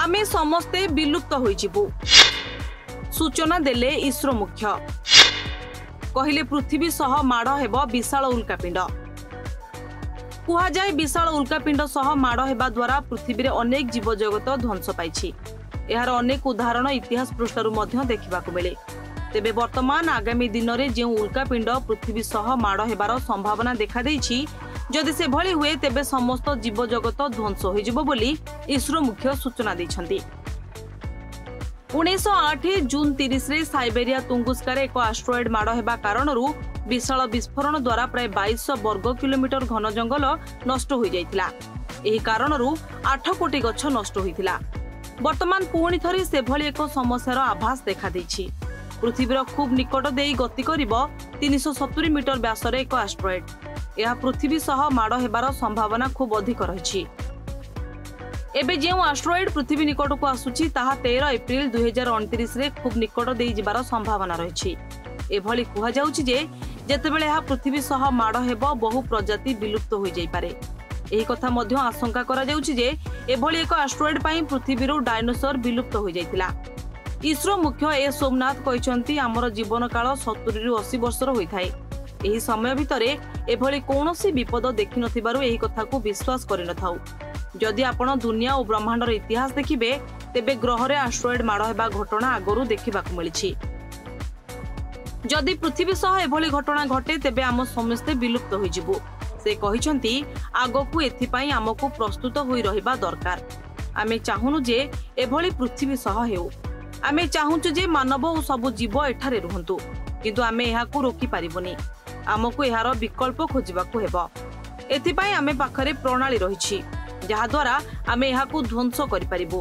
ଆମେ ସମସ୍ତେ ବିଲୁପ୍ତ ହୋଇଯିବୁ ସୂଚନା ଦେଲେ ଇସ୍ରୋ ମୁଖ୍ୟ କହିଲେ ପୃଥିବୀ ସହ ମାଡ଼ ହେବ ବିଶାଳ ଉଲ୍କାପିଣ୍ଡ କୁହାଯାଏ ବିଶାଳ ଉଲ୍କାପିଣ୍ଡ ସହ ମାଡ଼ ହେବା ଦ୍ୱାରା ପୃଥିବୀରେ ଅନେକ ଜୀବଜଗତ ଧ୍ୱଂସ ପାଇଛି ଏହାର ଅନେକ ଉଦାହରଣ ଇତିହାସ ପୃଷ୍ଠାରୁ ମଧ୍ୟ ଦେଖିବାକୁ ମିଳେ ତେବେ ବର୍ତ୍ତମାନ ଆଗାମୀ ଦିନରେ ଯେଉଁ ଉଲ୍କାପିଣ୍ଡ ପୃଥିବୀ ସହ ମାଡ଼ ହେବାର ସମ୍ଭାବନା ଦେଖାଦେଇଛି ଯଦି ସେଭଳି ହୁଏ ତେବେ ସମସ୍ତ ଜୀବଜଗତ ଧ୍ୱଂସ ହୋଇଯିବ ବୋଲି ଇସ୍ରୋ ମୁଖ୍ୟ ସୂଚନା ଦେଇଛନ୍ତି ଉଣେଇଶହ ଆଠ ଜୁନ୍ ତିରିଶରେ ସାଇବେରିଆ ତୁଙ୍ଗୁସ୍କାରେ ଏକ ଆଷ୍ଟ୍ରଏଡ୍ ମାଡ଼ ହେବା କାରଣରୁ ବିଶାଳ ବିସ୍ଫୋରଣ ଦ୍ୱାରା ପ୍ରାୟ ବାଇଶଶହ ବର୍ଗ କିଲୋମିଟର ଘନ ଜଙ୍ଗଲ ନଷ୍ଟ ହୋଇଯାଇଥିଲା ଏହି କାରଣରୁ ଆଠ କୋଟି ଗଛ ନଷ୍ଟ ହୋଇଥିଲା ବର୍ତ୍ତମାନ ପୁଣି ଥରେ ସେଭଳି ଏକ ସମସ୍ୟାର ଆଭାସ ଦେଖାଦେଇଛି ପୃଥିବୀର ଖୁବ୍ ନିକଟ ଦେଇ ଗତି କରିବ ତିନିଶହ ସତୁରି ମିଟର ବ୍ୟାସରେ ଏକ ଆଷ୍ଟ୍ରଏଡ୍ ଏହା ପୃଥିବୀ ସହ ମାଡ଼ ହେବାର ସମ୍ଭାବନା ଖୁବ୍ ଅଧିକ ରହିଛି ଏବେ ଯେଉଁ ଆଷ୍ଟ୍ରଏଡ୍ ପୃଥିବୀ ନିକଟକୁ ଆସୁଛି ତାହା ତେର ଏପ୍ରିଲ ଦୁଇହଜାର ଅଣତିରିଶରେ ଖୁବ୍ ନିକଟ ଦେଇଯିବାର ସମ୍ଭାବନା ରହିଛି ଏଭଳି କୁହାଯାଉଛି ଯେ ଯେତେବେଳେ ଏହା ପୃଥିବୀ ସହ ମାଡ଼ ହେବ ବହୁ ପ୍ରଜାତି ବିଲୁପ୍ତ ହୋଇଯାଇପାରେ ଏହି କଥା ମଧ୍ୟ ଆଶଙ୍କା କରାଯାଉଛି ଯେ ଏଭଳି ଏକ ଆଷ୍ଟ୍ରଏଡ୍ ପାଇଁ ପୃଥିବୀରୁ ଡାଇନୋସର ବିଲୁପ୍ତ ହୋଇଯାଇଥିଲା ଇସ୍ରୋ ମୁଖ୍ୟ ଏ ସୋମନାଥ କହିଛନ୍ତି ଆମର ଜୀବନକାଳ ସତୁରିରୁ ଅଶୀ ବର୍ଷର ହୋଇଥାଏ ଏହି ସମୟ ଭିତରେ ଏଭଳି କୌଣସି ବିପଦ ଦେଖିନଥିବାରୁ ଏହି କଥାକୁ ବିଶ୍ୱାସ କରିନଥାଉ ଯଦି ଆପଣ ଦୁନିଆ ଓ ବ୍ରହ୍ମାଣ୍ଡର ଇତିହାସ ଦେଖିବେ ତେବେ ଗ୍ରହରେ ଆଷ୍ଟ୍ରଏଡ୍ ମାଡ଼ ହେବା ଘଟଣା ଆଗରୁ ଦେଖିବାକୁ ମିଳିଛି ଯଦି ପୃଥିବୀ ସହ ଏଭଳି ଘଟଣା ଘଟେ ତେବେ ଆମ ସମସ୍ତେ ବିଲୁପ୍ତ ହୋଇଯିବୁ ସେ କହିଛନ୍ତି ଆଗକୁ ଏଥିପାଇଁ ଆମକୁ ପ୍ରସ୍ତୁତ ହୋଇ ରହିବା ଦରକାର ଆମେ ଚାହୁଁନୁ ଯେ ଏଭଳି ପୃଥିବୀ ସହ ହେଉ ଆମେ ଚାହୁଁଛୁ ଯେ ମାନବ ଓ ସବୁ ଜୀବ ଏଠାରେ ରୁହନ୍ତୁ କିନ୍ତୁ ଆମେ ଏହାକୁ ରୋକିପାରିବୁନି ଆମକୁ ଏହାର ବିକଳ୍ପ ଖୋଜିବାକୁ ହେବ ଏଥିପାଇଁ ଆମେ ପାଖରେ ପ୍ରଣାଳୀ ରହିଛି ଯାହାଦ୍ୱାରା ଆମେ ଏହାକୁ ଧ୍ୱଂସ କରିପାରିବୁ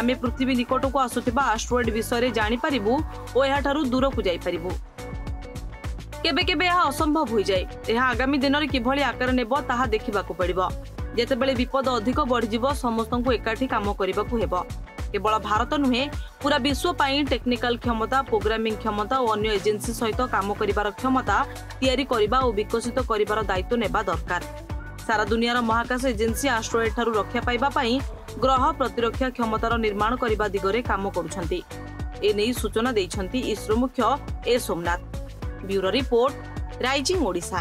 ଆମେ ପୃଥିବୀ ନିକଟକୁ ଆସୁଥିବା ଆଷ୍ଟ୍ରଏଡ୍ ବିଷୟରେ ଜାଣିପାରିବୁ ଓ ଏହାଠାରୁ ଦୂରକୁ ଯାଇପାରିବୁ କେବେ କେବେ ଏହା ଅସମ୍ଭବ ହୋଇଯାଏ ଏହା ଆଗାମୀ ଦିନରେ କିଭଳି ଆକାର ନେବ ତାହା ଦେଖିବାକୁ ପଡ଼ିବ ଯେତେବେଳେ ବିପଦ ଅଧିକ ବଢ଼ିଯିବ ସମସ୍ତଙ୍କୁ ଏକାଠି କାମ କରିବାକୁ ହେବ কেবল ভারত নুহে পুরা বিশ্ব পাই টেকনিকাল ক্ষমতা প্রোগ্রামিং ক্ষমতা ও অন্য এজেন্সি সহ কাম করিবার ক্ষমতা তৈরি করা ও বিকশিত করিবার দায়িত্ব নেবা দরকার সারা দুনিয়ার মহাকাশ এজেন্সি আস্ট্রয়েড ঠার রক্ষা পাইবা পাই গ্রহ প্রতিরক্ষা ক্ষমতার নির্মাণ করা দিগরে কাম করছেন এনে সূচনা দিয়েছেন ইসরো মুখ্য এ Somnath bureau report rising Odisha